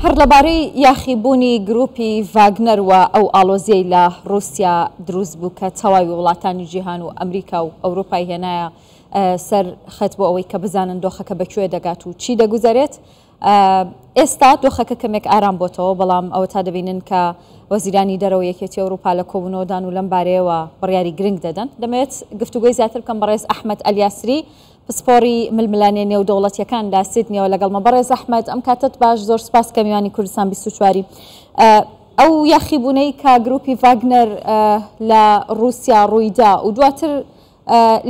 هەر لەبارەی یاخیبوونی گرووپی ڤاگنەر و ئەو ئاڵۆزییەی لە ڕووسیا دروست بوو کە تەواوی وڵاتانی جیهان و ئەمریکا و ئەوروپای هێنایە سەر خەت بۆ ئەوەی کە بزانن دۆخەکە بە کوێ دەگات و چی دەگوزەرێت ئێستا دۆخەکە کەمێک ئارام بۆتەوە بەڵام ئەوە تا دەبینن کە وەزیرانی دەرەوە یەکێتی ئەوروپا لە کۆبوونەوەدان و لەم بارەیەوە بڕیاری گرنگ دەدەن دەمەوێت گفتوگوی زیاتر بکەم بەڕێز ئەحمد ئەلیاسری پسپۆڕی ململانێ نێودەوڵەتیەکان لە سیدنیەوە لەگەڵمە بەڕێز ئەحمەد ئەم کاتت باش زۆر سپاس کە میوانی کوردستان بیست و چواری ئەو یاخیبوونەی کە گروپی ڤاگنەر لە رووسیا ڕوویدا و دواتر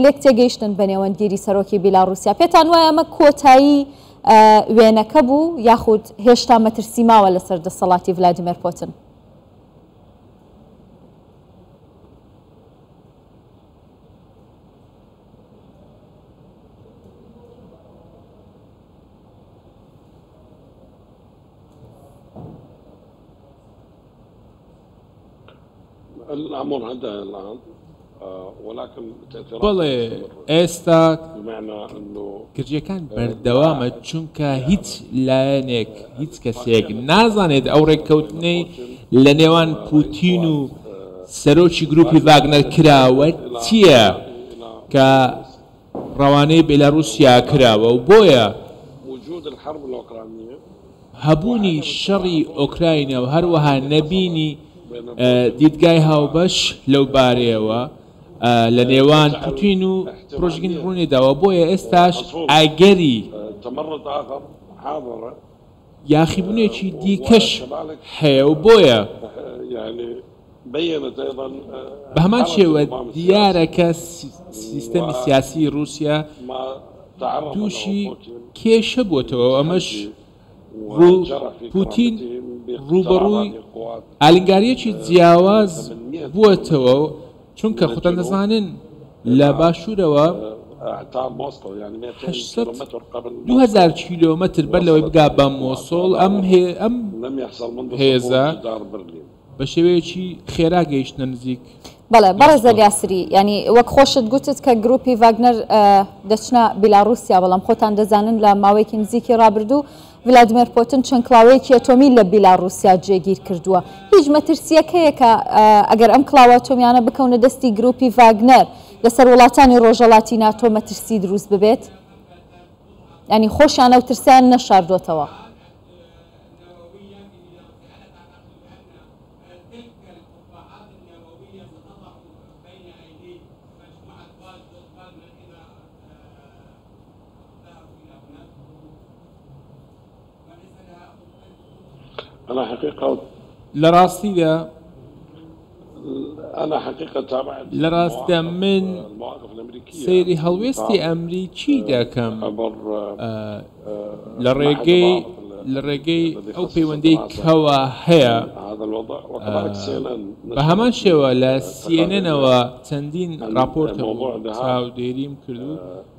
لێک تێگەیشتن بە نێوەندگیری سەرۆکی بیلا رووسیا پێتان وایە ئەمە کۆتایی وێنەکە بوو یاخود هێشتا مەترسی ماوە لەسەر دەسەڵاتی ڤلادیمێر پۆتن بەڵێ، ئێستا گرژییەکان بەردەوامە، چونکە هیچ لایەنێک، هیچ کەسێک نازانێت ئەو ڕێککەوتنەی لەنێوان پوتین و، سەرۆکی گروپی ڤاگنەر کراوە چییە کە ڕەوانەی بێلاروسیا کراوە و بۆیە هەبوونی شەڕی ئۆکراینە و هەروەها نەبینی دیدگای هاوبەش لەو بارەیەوە لە نێوان پوتین و پرۆژگین ڕوونێداوە بۆیە ئێستاش ئاگەری یاخیبوونێکی دیکەش هەیە و بۆیە بە هەمان شێوە دیارە کە سیستەمی سیاسی رووسیا تووشی کێشە بووەتەوە ئەمەش پوتین ڕووبەڕووی ئالنگاریەکی جیاواز بووەتەوە و چونکە خۆتان دەزانن لە باشوورەوە دوو هەزار کیلۆمەتر بەر لەوەی بگا بە مۆسۆڵ ئەم ئەم هێزە بە شێوەیەکی خێرا گەیشتە نزیک بەڵێ بەڕێزە یاسری ینی وەک خۆشت گوتت کە گروپی ڤگنەر دەچنە بیلاڕوسیا بەڵام خۆتان دەزانن لە ماوەیەکی نزیکی ڕابردوو ڤلادیمێر پۆتن چەند کڵاوەیەکی ئەتۆمی لە بیلاڕووسیا جێگیر کردووە. هیچ مەترسییەک هەیە کە ئەگەر ئەم کڵاوە ئەتۆمییانە بکەونە دەستی گرووپی ڤاگنەر، لەسەر وڵاتانی ڕۆژەڵاتی ناتۆ مەترسی درووست ببێت؟ یانی خۆشیان ئەو ترسەیان نەشاردۆتەوە. لە ڕاستیدا من سەیری هەڵوێستی ئەمریکی دەکەم لە ڕێگەی ئەو پەیوەندیەی کەوا هەیە بە هەمان شێوە لە سیێنەوە چەندین ڕاپۆرت چاودێریم کردو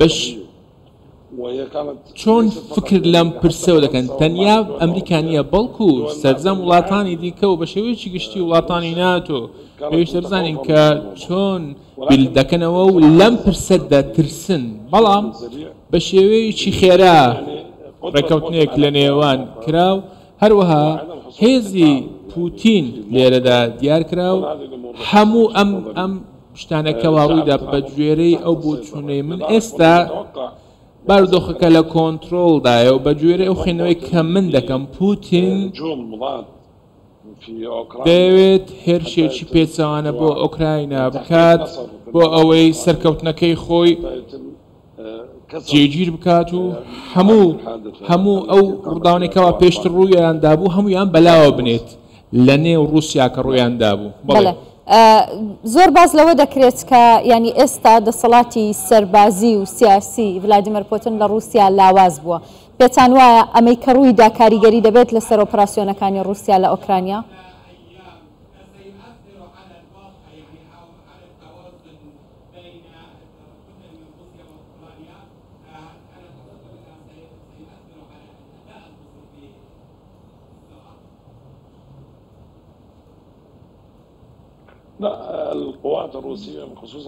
بەش چۆن فکر لەم پرسەوە دەکەن تەنیا ئەمریکا نییە بەڵکو سەرجەم وڵاتانی دیکە و بە شێوەیەکی گشتی وڵاتانی ناتۆ پێویستە بزانین کە چۆن بیل دەکەنەوە و لەم پرسە دەترسن بەڵام بە شێوەیەکی خێرا ڕێککەوتنێک لە نێوان کرا و هەروەها هێزی پوتین لێرەدا دیار کرا و هەموو ئەم ئەم شتانە کەوا ڕوویدا بەگوێرەی ئەو بۆچوونەی من ئێستا بارودۆخەکە لە کۆنتترۆلدایە و بەگوێرەی ئەو خوێنەوەی کە من دەکەم پوتین دەوێت هێرشێکی پێچەوانە بۆ ئۆکراینا بکات بۆ ئەوەی سەرکەوتنەکەی خۆی جێگیر بکات و هەموو هەموو ئەو ڕووداونێکەوە پێشتر ڕوویان دابوو هەمویان بەلاوە بنێت لە نێو رووسیا کە ڕویان دابوو بەڵێ زۆر باز لەوە دەکرێت کە ینی ئێستا دەسەڵاتی سەربازی و سیاسی ولادیمەر پۆتن لە رووسیا لاواز بووە پێتان وایە ئەمەی کە ڕووی دا کاریگەری دەبێت لەسەر ئۆپراسسیۆنەکانی رووسیا لە ئۆکرانیا؟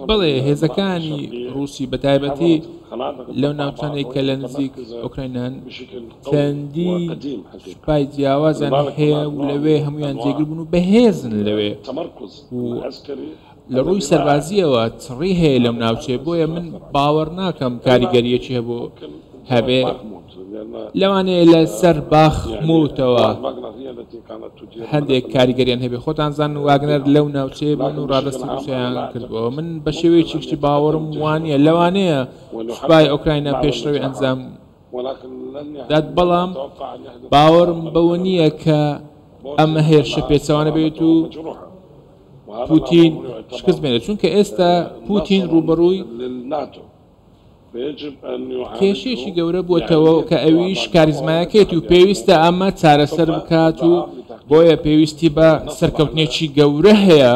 بەڵێ هێزەکانی ڕووسی بە تایبەتی لەو ناوچانەی کە لە نزیک ئۆکراینان چەندی پای جیاوازیان هەیە و لەوێ هەمویان جێگربوون و بەهێزن لەوێ لە ڕووی سەربازییەوە چڕی هەیە لەم ناوچەیە بۆیە من باوەڕ ناکەم کاریگەریەکی هەبوو هەبێ لەوانەیە لە سەر باخ موتەوە هەندێک کاریگەریان هەبێ خۆتان زان واگنەر لەو ناوچەیە بوون و ڕادستی شیان کردەوە من بە شێوەیەکی شتی باوەڕم وانە لەوانەیە سوپای ئۆکراینە پێشڕەوی ئەنجام داد بەڵام باوەڕم بەوە نییە کە ئەمە هێرشە پێچوانە بێت و پوتین شکست بێنێت، چونکە ئێستا پوتین ڕووبەڕووی کێشەیەکی گەورە بووەتەوە کە ئەویش کاریزمایەکەیەتی و پێویستە ئەمە چارەسەر بکات و بۆیە پێویستی بە سەرکەوتنێکی گەورە هەیە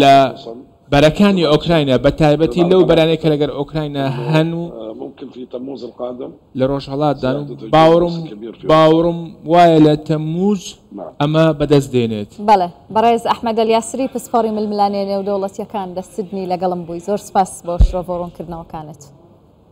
لە بەرەکانی ئۆکراینا بە تایبەتی لەو بەرانەی کە لەگەر ئۆکراینا هەن و لە ڕۆژهەڵاتدان و باوەڕم باوەڕم وایە لە تەمموز ئەمە بەدەست دێنێت. بەڵێ بەڕێز ئەحمەد ئەلیاسری پسپۆڕی ململانێ نێودەوڵەتییەکان لە سیدنی لەگەڵم بووی، زۆر سپاس بۆ شرۆڤە و ڕوونکردنەوەکانت.